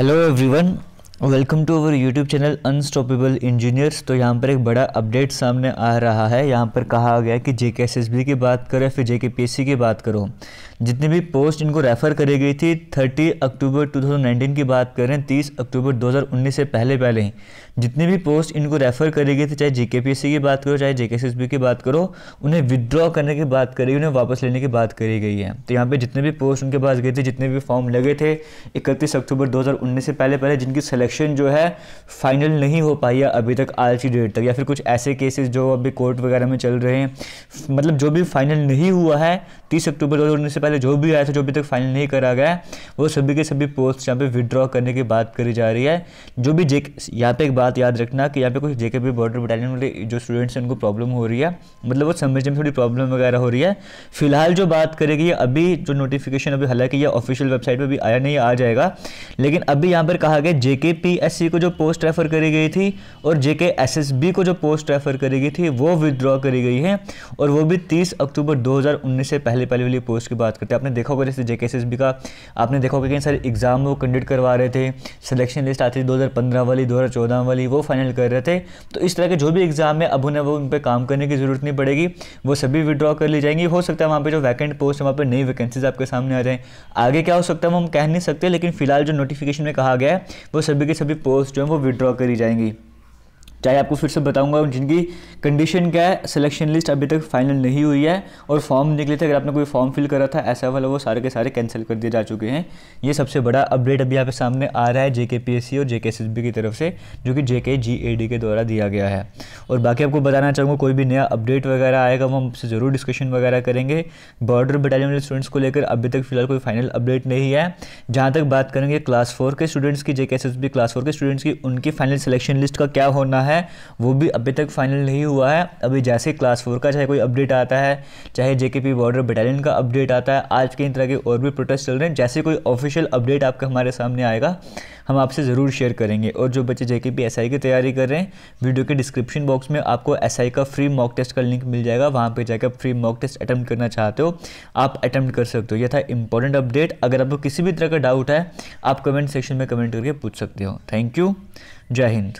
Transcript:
Hello everyone, welcome to our YouTube channel unstoppable engineers तो यहाँ पर एक बड़ा अपडेट सामने आ रहा है। यहाँ पर कहा गया कि जे के एस एस बी की बात करें, फिर जे के पी एस सी की बात करो। जितनी भी पोस्ट इनको रेफ़र करी गई थी 30 अक्टूबर 2019 की बात करें 30 अक्टूबर 2019 से पहले पहले ही। जितनी भी पोस्ट इनको रेफ़र करी गई थी, चाहे जे के पी एस सी की बात करो, चाहे जे के एस एस बी की बात करो, उन्हें विदड्रॉ करने की बात करी, उन्हें वापस लेने की बात करी गई है। तो यहाँ पर जितने भी पोस्ट उनके पास गए थे, जितने भी फॉर्म लगे थे, इकतीस अक्टूबर दो हज़ार उन्नीस से पहले पहले, जिनकी जो है फाइनल नहीं हो पाई है अभी तक आज की डेट तक, या फिर कुछ ऐसे केसेस जो अभी कोर्ट वगैरह में चल रहे हैं। मतलब जो भी फाइनल नहीं हुआ है, तीस अक्टूबर दो हज़ार उन्नीस से पहले जो भी आया था, जो अभी तक फाइनल नहीं करा गया, वो सभी के सभी पोस्ट यहाँ पे विदड्रॉ करने की बात करी जा रही है। जो भी जे यहाँ पे एक बात याद रखना कि यहाँ पे कुछ जे बॉर्डर बटालियन वाले जो स्टूडेंट्स हैं, उनको प्रॉब्लम हो रही है। मतलब वो समझने में थोड़ी प्रॉब्लम वगैरह हो रही है। फ़िलहाल जो बात करेगी, अभी जो नोटिफिकेशन अभी हालाँकि ये ऑफिशियल वेबसाइट पर भी आया नहीं, आ जाएगा। लेकिन अभी यहाँ पर कहा गया जे को जो पोस्ट रेफर करी गई थी और जे को जो पोस्ट रेफर करी गई थी, वो विदड्रॉ करी गई है और वो भी तीस अक्टूबर दो हज़ार उन्नीस से पहले पहले वाली पोस्ट की बात करते हैं। आपने देखा होगा जैसे जे का, आपने देखा होगा कई सारे एग्ज़ाम वो कंडक्ट करवा रहे थे सिलेक्शन लिस्ट आती थी 2015 वाली 2014 वाली, वो फाइनल कर रहे थे। तो इस तरह के जो भी एग्ज़ाम है अब उन्हें वो उन पर काम करने की ज़रूरत नहीं पड़ेगी, वो सभी विड्रॉ कर ली जाएँगी। हो सकता है वहाँ पर जो वैकेंट पोस्ट है, वहाँ पर नई वैकेंसीज आपके सामने आ जाए। आगे क्या हो सकता है हम कह नहीं सकते, लेकिन फ़िलहाल जो नोटिफिकेशन में कहा गया है, वो सभी के सभी पोस्ट जो हैं वो विड्रॉ करी जाएँगी। चाहे आपको फिर से बताऊँगा जिनकी कंडीशन क्या है सिलेक्शन लिस्ट अभी तक फाइनल नहीं हुई है और फॉर्म निकले थे, अगर आपने कोई फॉर्म फिल करा था, ऐसा वाला वो सारे के सारे कैंसिल कर दिए जा चुके हैं। ये सबसे बड़ा अपडेट अभी पे सामने आ रहा है जे और जे की तरफ़ से, जो कि जे के द्वारा दिया गया है। और बाकी आपको बताना चाहूँगा, कोई भी नया अपडेट वगैरह आएगा, वो हम हमसे ज़रूर डिस्कशन वगैरह करेंगे। बॉर्डर बटालियन वाले स्टूडेंट्स को लेकर अभी तक फ़िलहाल कोई फाइनल अपडेट नहीं है। जहाँ तक बात करेंगे क्लास फोर के स्टूडेंट्स की जे क्लास फोर के स्टूडेंट्स की, उनकी फाइनल सिलेक्शन लिस्ट का क्या होना है वो भी अभी तक फाइनल नहीं हुआ है। अभी जैसे क्लास फोर का चाहे कोई अपडेट आता है, चाहे जे बॉर्डर बटालियन का अपडेट आता है, आज के इन तरह के और भी प्रोटेस्ट चल रहे हैं, जैसे कोई ऑफिशियल अपडेट आपका हमारे सामने आएगा, हम आपसे ज़रूर शेयर करेंगे। और जो बच्चे जे के पी एस आई की तैयारी कर रहे हैं वीडियो के डिस्क्रिप्शन बॉक्स में आपको एस आई का फ्री मॉक टेस्ट का लिंक मिल जाएगा। वहाँ पर जाकर फ्री मॉक टेस्ट अटैम्प्ट करना चाहते हो, आप अटैम्प्ट कर सकते हो। यह था इंपॉर्टेंट अपडेट अगर आपको किसी भी तरह का डाउट है, आप कमेंट सेक्शन में कमेंट करके पूछ सकते हो। थैंक यू जय हिंद।